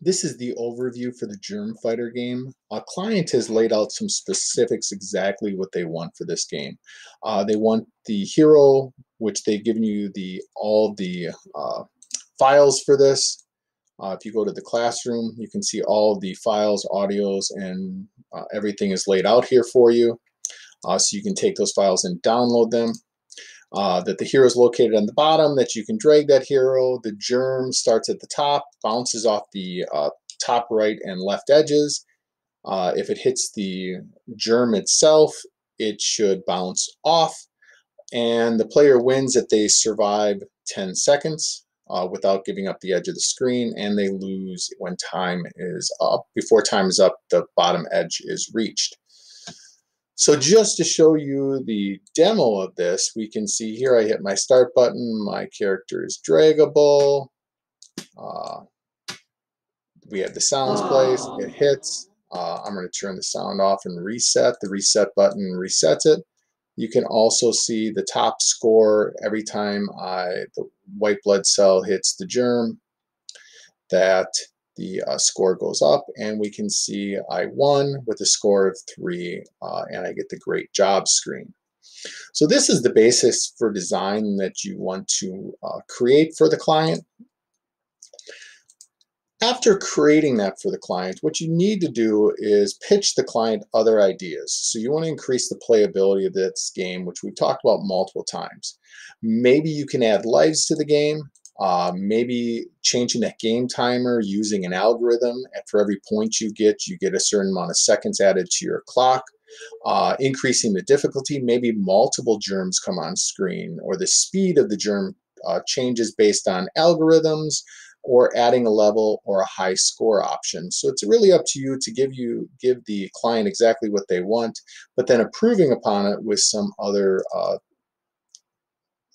This is the overview for the Germ Fighter game. A client has laid out some specifics exactly what they want for this game. Uh, they want the hero, which they've given you the all the uh, files for this. Uh, if you go to the classroom, you can see all the files, audios, and uh, everything is laid out here for you. Uh, so you can take those files and download them uh, that the hero is located on the bottom, that you can drag that hero. The germ starts at the top, bounces off the uh, top right and left edges. Uh, if it hits the germ itself, it should bounce off. And the player wins if they survive 10 seconds uh, without giving up the edge of the screen, and they lose when time is up. Before time is up, the bottom edge is reached. So just to show you the demo of this, we can see here I hit my start button, my character is draggable, uh, we have the sounds place, it hits, uh, I'm going to turn the sound off and reset, the reset button resets it. You can also see the top score every time I, the white blood cell hits the germ, that the uh, score goes up and we can see I won with a score of three uh, and I get the great job screen. So this is the basis for design that you want to uh, create for the client. After creating that for the client, what you need to do is pitch the client other ideas. So you want to increase the playability of this game, which we've talked about multiple times. Maybe you can add lives to the game. Uh, maybe changing that game timer using an algorithm. And for every point you get, you get a certain amount of seconds added to your clock. Uh, increasing the difficulty, maybe multiple germs come on screen, or the speed of the germ uh, changes based on algorithms, or adding a level or a high score option. So it's really up to you to give you give the client exactly what they want, but then approving upon it with some other uh,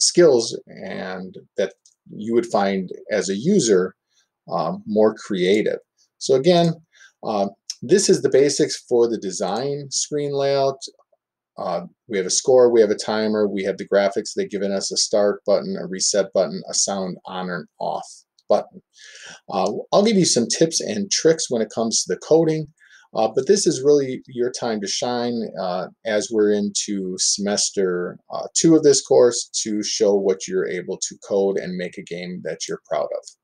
skills and that you would find as a user um, more creative. So again, uh, this is the basics for the design screen layout. Uh, we have a score, we have a timer, we have the graphics. They've given us a start button, a reset button, a sound on and off button. Uh, I'll give you some tips and tricks when it comes to the coding. Uh, but this is really your time to shine uh, as we're into semester uh, two of this course to show what you're able to code and make a game that you're proud of.